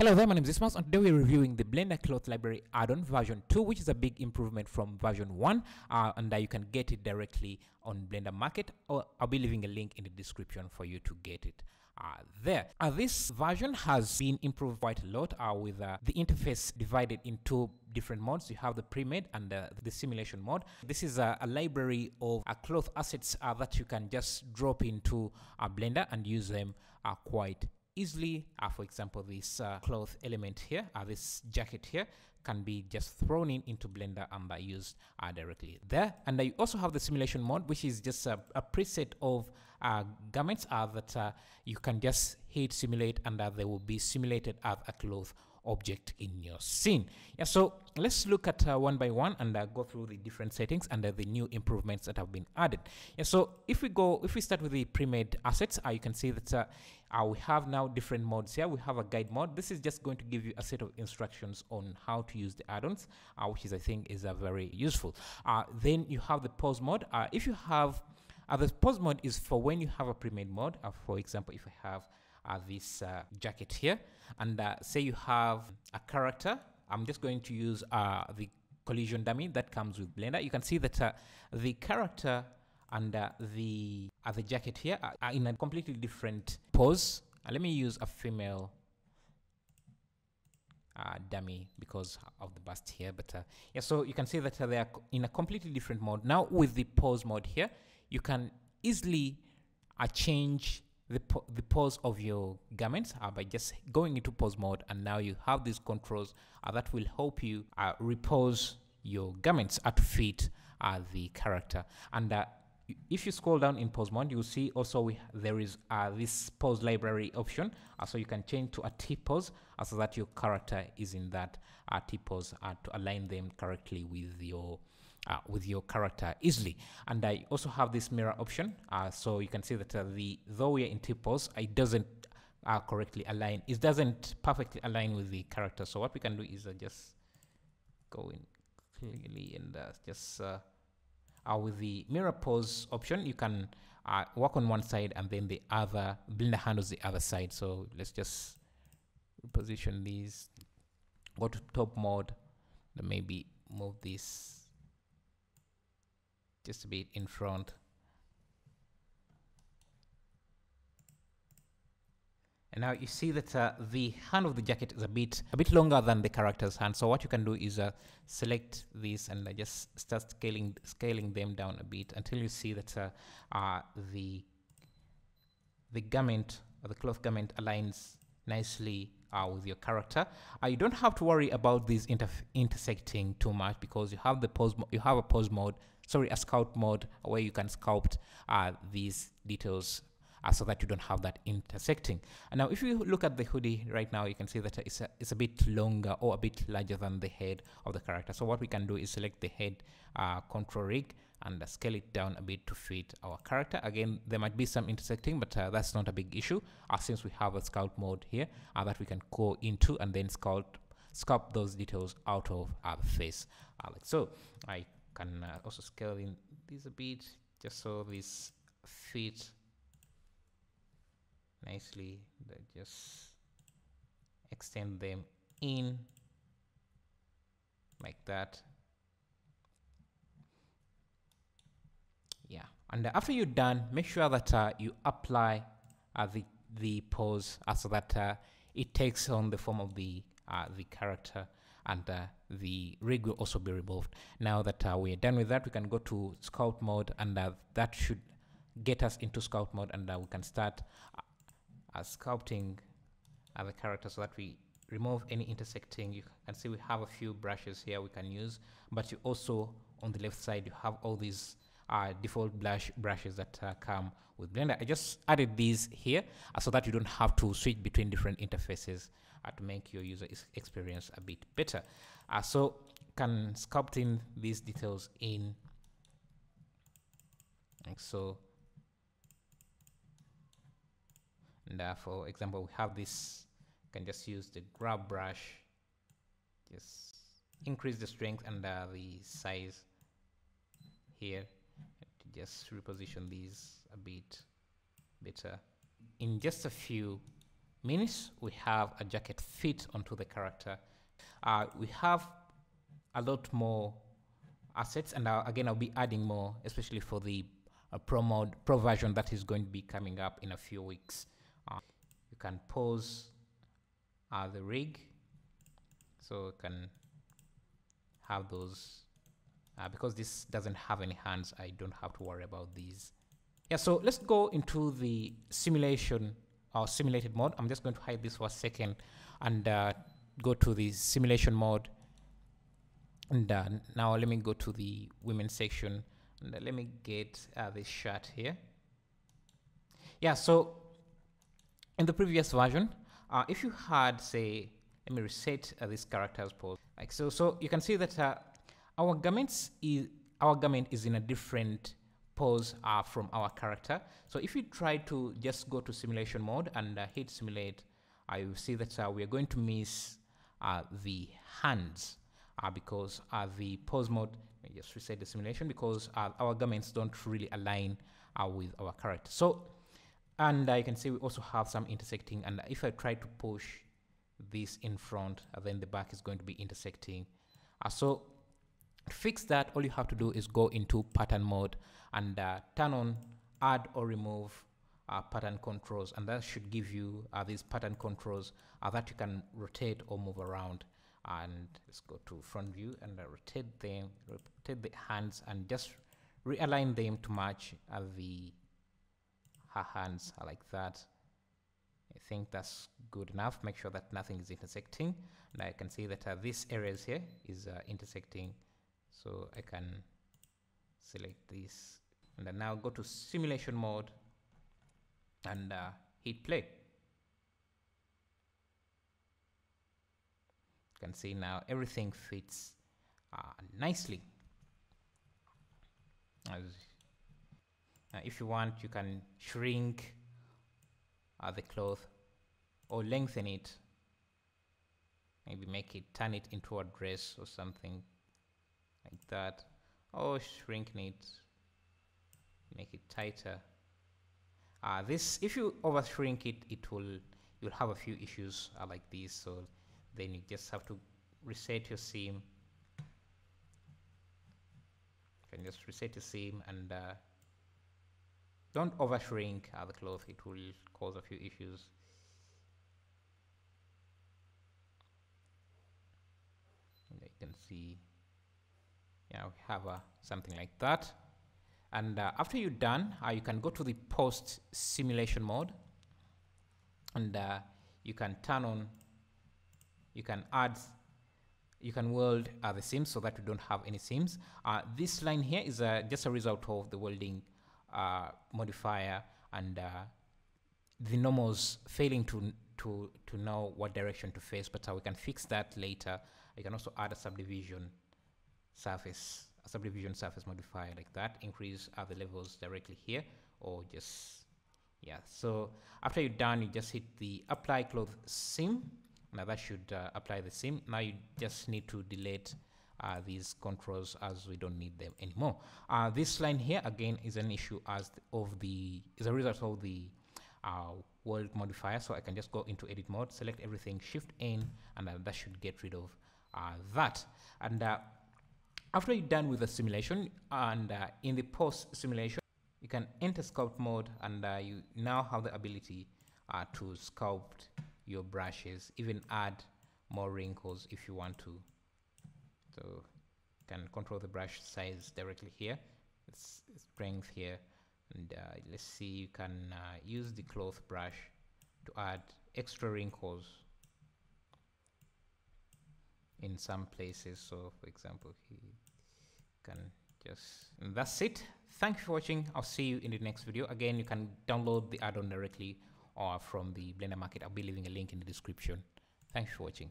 Hello there, my name is Ismas and today we're reviewing the Blender Cloth Library add-on version 2 which is a big improvement from version 1 uh, and uh, you can get it directly on Blender Market or I'll be leaving a link in the description for you to get it uh, there. Uh, this version has been improved quite a lot uh, with uh, the interface divided into different modes. You have the pre-made and the simulation mode. This is a, a library of cloth assets that you can just drop into a Blender and use them quite easily. Uh, for example, this uh, cloth element here, uh, this jacket here, can be just thrown in into Blender and uh, used uh, directly there. And you also have the simulation mode, which is just a, a preset of uh, garments that you can just hit simulate and they will be simulated as a cloth object in your scene. Yeah, so let's look at uh, one by one and uh, go through the different settings and uh, the new improvements that have been added. Yeah, so if we go, if we start with the pre-made assets, uh, you can see that uh, uh, we have now different modes here. We have a guide mode. This is just going to give you a set of instructions on how to use the add-ons, which is I think is very useful. then you have the pose mode. if you have, the pose mode is for when you have a pre-made mode. for example, if I have uh, this uh, jacket here and uh, say you have a character I'm just going to use uh, the collision dummy that comes with blender you can see that uh, the character and uh, the the jacket here are in a completely different pose. Let me use a female uh, dummy because of the bust here but uh, yeah so you can see that uh, they are in a completely different mode. Now with the pose mode here you can easily change the, po the pose of your garments uh, by just going into pose mode and now you have these controls uh, that will help you uh, repose your garments at fit uh, the character. And uh, if you scroll down in pose mode you'll see also we, there is uh, this pose library option so you can change to a T pose so that your character is in that T pose to align them correctly with your uh, with your character easily. And I also have this mirror option. Uh, so you can see that uh, the though we are in T-pose, it doesn't uh, correctly align. It doesn't perfectly align with the character. So what we can do is uh, just go in clearly and uh, with the mirror pose option, you can work on one side and then the other, Blender handles the other side. So let's just position these, go to top mode, then maybe move this just a bit in front now you see that uh, the hand of the jacket is a bit a bit longer than the character's hand so what you can do is uh, select this and uh, just start scaling scaling them down a bit until you see that uh, uh, the the garment or the cloth garment aligns nicely uh, with your character. You don't have to worry about these inter intersecting too much because you have the pose you have a pose mode sorry, a sculpt mode where you can sculpt these details uh, so that you don't have that intersecting. And now if you look at the hoodie right now, you can see that it's a, it's a bit longer or a bit larger than the head of the character. So what we can do is select the head uh, control rig and uh, scale it down a bit to fit our character. Again, there might be some intersecting, but uh, that's not a big issue uh, since we have a sculpt mode here uh, that we can go into and then sculpt sculpt those details out of our face like so. I can uh, also scale in this a bit just so this fit nicely. That just extend them in like that. Yeah. And after you're done make sure that uh, you apply uh, the the pose uh, so that it takes on the form of the uh, the character and uh, the rig will also be removed. Now that uh, we're done with that, we can go to sculpt mode and that should get us into sculpt mode and we can start sculpting the character so that we remove any intersecting. You can see we have a few brushes here we can use, but you also on the left side you have all these uh, default blush brushes that uh, come with Blender. I just added these here uh, so that you don't have to switch between different interfaces uh, to make your user experience a bit better. Uh, so can sculpt in these details in like so. And uh, for example, we have this, you can just use the grab brush, just increase the strength and uh, the size here to just reposition these a bit better in just a few minutes, we have a jacket fit onto the character. Uh, we have a lot more assets and uh, again I'll be adding more especially for the uh, pro mode pro version that is going to be coming up in a few weeks uh, you can pause uh, the rig. So you can have those uh, because this doesn't have any hands I don't have to worry about these. Yeah so let's go into the simulation or simulated mode. I'm just going to hide this for a second and uh, go to the simulation mode. And uh, now let me go to the women section. And let me get uh, this shot here. Yeah so in the previous version uh, if you had say let me reset uh, this character's pose like so so you can see that uh, our garments is our garment is in a different pose uh, from our character. So if you try to just go to simulation mode and uh, hit simulate uh, you see that uh, we are going to miss uh, the hands because the pose mode just reset the simulation because our garments don't really align with our character. So and you can see we also have some intersecting and if I try to push this in front uh, then the back is going to be intersecting. Uh, so to fix that all you have to do is go into pattern mode and uh, turn on add or remove uh, pattern controls and that should give you uh, these pattern controls uh, that you can rotate or move around. And let's go to front view and rotate them rotate the hands and just realign them to match the her hands are like that I think that's good enough. Make sure that nothing is intersecting. Now I can see that uh, this areas here is uh, intersecting. So I can select this and then now go to simulation mode and uh, hit play. You can see now everything fits uh, nicely. As, if you want, you can shrink uh, the cloth or lengthen it. Maybe make it turn it into a dress or something like that. Or shrink it. Make it tighter. Uh, this if you over shrink it it will you'll have a few issues uh, like this. So then you just have to reset your seam. You can just reset your seam and uh, don't over shrink the cloth it will cause a few issues. You can see. Yeah we have uh, something like that. And uh, after you're done uh, you can go to the post simulation mode. And uh, you can turn on you can add you can weld uh, the seams so that you don't have any seams uh, this line here is uh, just a result of the welding modifier and uh, the normals failing to to to know what direction to face but uh, we can fix that later. You can also add a subdivision surface a subdivision surface modifier like that increase other levels directly here or just yeah. So after you're done you just hit the apply cloth seam. Now that should uh, apply the seam. Now you just need to delete uh, these controls as we don't need them anymore. Uh, this line here again is an issue as of the is a result of the uh, weld modifier. So I can just go into edit mode, select everything, shift N, and uh, that should get rid of uh, that. And uh, after you're done with the simulation and in the post simulation, you can enter sculpt mode and you now have the ability to sculpt your brushes, even add more wrinkles if you want to so can control the brush size directly here. It's strength here. And uh, let's see you can uh, use the cloth brush to add extra wrinkles in some places. So for example he can just and that's it. Thank you for watching. I'll see you in the next video. Again you can download the add-on directly or from the blender market. I'll be leaving a link in the description. Thanks for watching